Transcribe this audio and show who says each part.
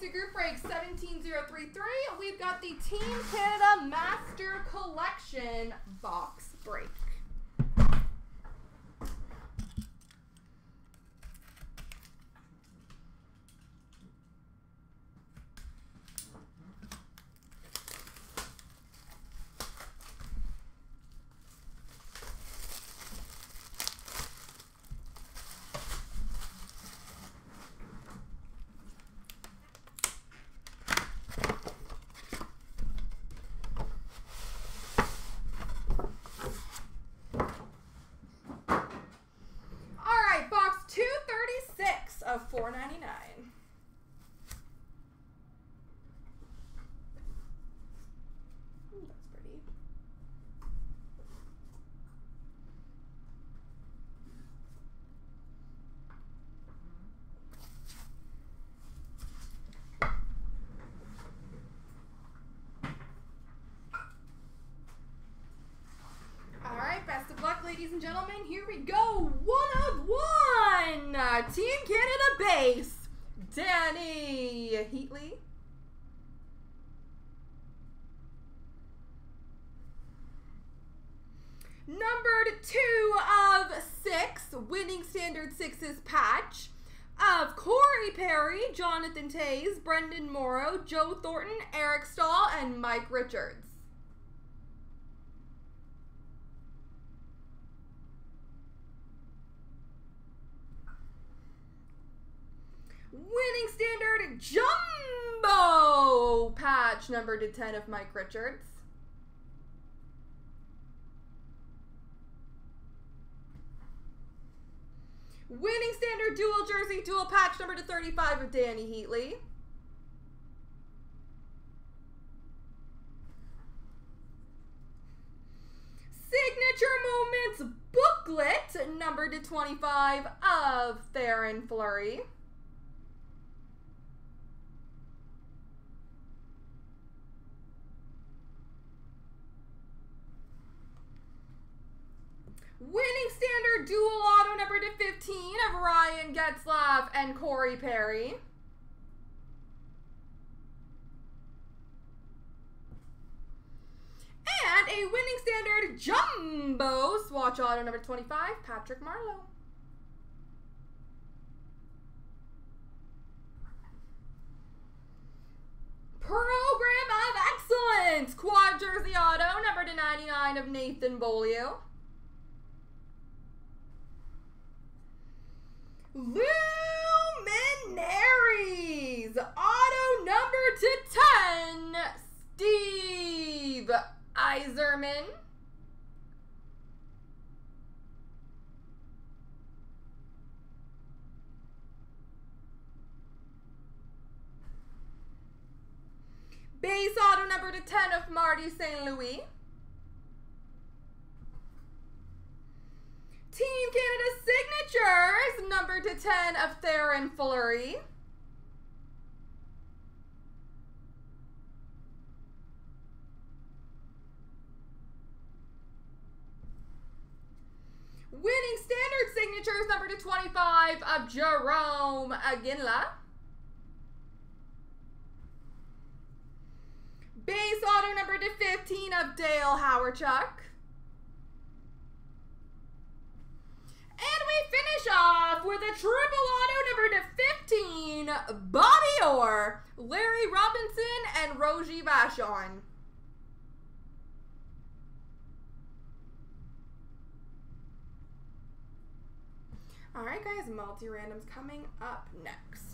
Speaker 1: into group break 17033. We've got the Team Canada Master Collection box break. All right, box 236 of 499. Ooh. All right, best of luck, ladies and gentlemen. Here we go. One of one. Team Canada base. Dany Heatley. Numbered two of six, winning standard sixes patch of Corey Perry, Jonathan Toews, Brenden Morrow, Joe Thornton, Eric Staal, and Mike Richards. Winning standard jumbo patch number to 10 of Mike Richards. Winning standard dual jersey dual patch number to 35 of Dany Heatley. Signature Moments booklet number to 25 of Theoren Fleury. Winning standard dual auto number to 15 of Ryan Getzlaf and Corey Perry. And a winning standard jumbo swatch auto number 25, Patrick Marleau. Program of Excellence, quad jersey auto number to 99 of Nathan Beaulieu. Luminaries! Auto number to 10, Steve Yzerman. Base auto number to 10 of Marty St. Louis. Team Canada signatures, number to 10 of Theoren Fleury. Winning standard signatures, number to 25 of Jarome Iginla. Base auto number to 15 of Dale Hawerchuk. And we finish off with a triple auto number to 15, Bobby Orr, Larry Robinson, and Rogie Vachon. All right, guys, multi-randoms coming up next.